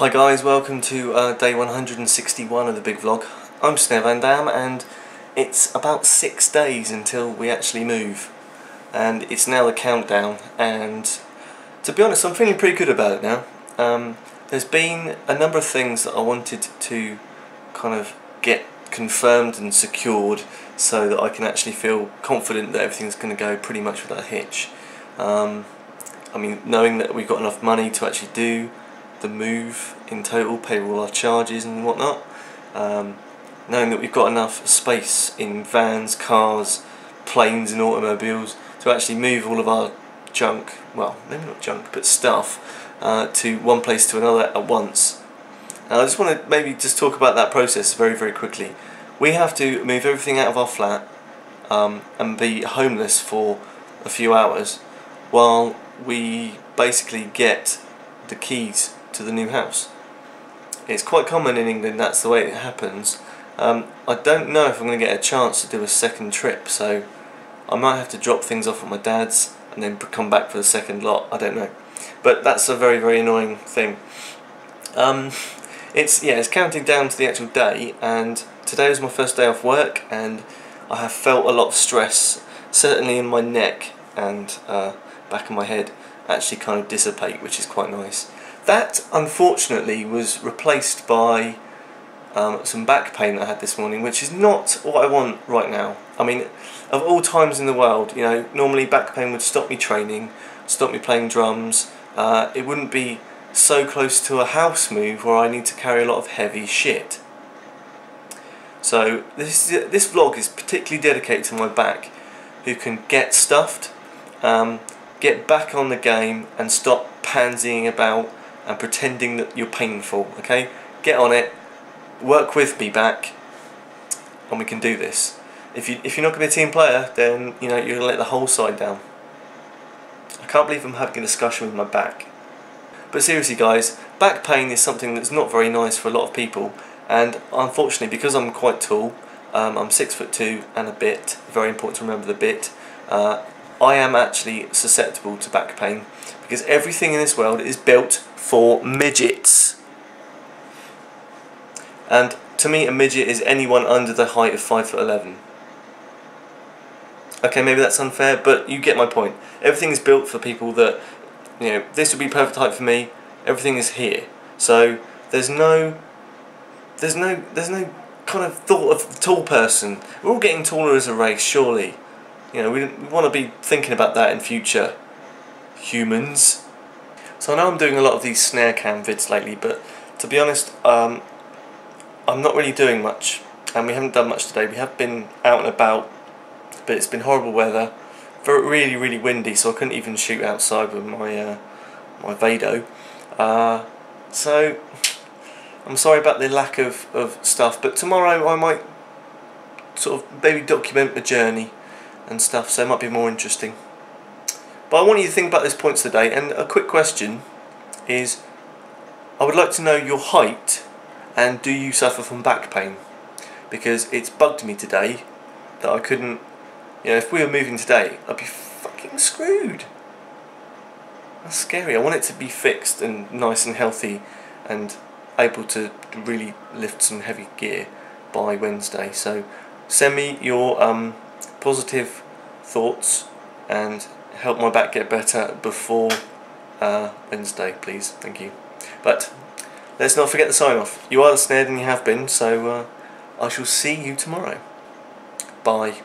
Hi guys, welcome to uh, day 161 of the big vlog. I'm Snare Van Damm and it's about six days until we actually move and it's now the countdown and to be honest I'm feeling pretty good about it now. Um, there's been a number of things that I wanted to kind of get confirmed and secured so that I can actually feel confident that everything's going to go pretty much without a hitch. Um, I mean, knowing that we've got enough money to actually do the move in total, pay all our charges and whatnot. Um, knowing that we've got enough space in vans, cars, planes and automobiles to actually move all of our junk, well, maybe not junk, but stuff, uh, to one place to another at once. Now I just want to maybe just talk about that process very, very quickly. We have to move everything out of our flat um, and be homeless for a few hours while we basically get the keys to the new house. It's quite common in England, that's the way it happens. Um, I don't know if I'm going to get a chance to do a second trip, so I might have to drop things off at my dad's and then come back for the second lot, I don't know. But that's a very, very annoying thing. Um, it's yeah, it's counting down to the actual day, and today was my first day off work, and I have felt a lot of stress, certainly in my neck and uh, back of my head, actually kind of dissipate, which is quite nice. That, unfortunately, was replaced by um, some back pain that I had this morning, which is not what I want right now. I mean, of all times in the world, you know, normally back pain would stop me training, stop me playing drums. Uh, it wouldn't be so close to a house move where I need to carry a lot of heavy shit. So this this vlog is particularly dedicated to my back, who can get stuffed, um, get back on the game, and stop pansying about and pretending that you're painful, okay? Get on it, work with me back, and we can do this. If, you, if you're not going to be a team player, then you know, you're going to let the whole side down. I can't believe I'm having a discussion with my back. But seriously guys, back pain is something that's not very nice for a lot of people and unfortunately because I'm quite tall, um, I'm six foot two and a bit, very important to remember the bit, uh, I am actually susceptible to back pain because everything in this world is built for midgets. And to me a midget is anyone under the height of 5 foot 11. Okay, maybe that's unfair, but you get my point. Everything is built for people that, you know, this would be perfect height for me. Everything is here. So there's no, there's no, there's no kind of thought of tall person. We're all getting taller as a race, surely. You know, we, we want to be thinking about that in future. Humans. So I know I'm doing a lot of these snare cam vids lately, but to be honest, um, I'm not really doing much. And we haven't done much today. We have been out and about, but it's been horrible weather. Very, really, really windy, so I couldn't even shoot outside with my uh, my Vado. Uh, so I'm sorry about the lack of, of stuff, but tomorrow I might sort of maybe document the journey and stuff, so it might be more interesting. But I want you to think about those points today, and a quick question is, I would like to know your height, and do you suffer from back pain? Because it's bugged me today that I couldn't, you know, if we were moving today, I'd be fucking screwed. That's scary. I want it to be fixed and nice and healthy and able to really lift some heavy gear by Wednesday. So send me your um, positive thoughts and help my back get better before uh, Wednesday, please. Thank you. But let's not forget the sign off. You are the snared and you have been, so uh, I shall see you tomorrow. Bye.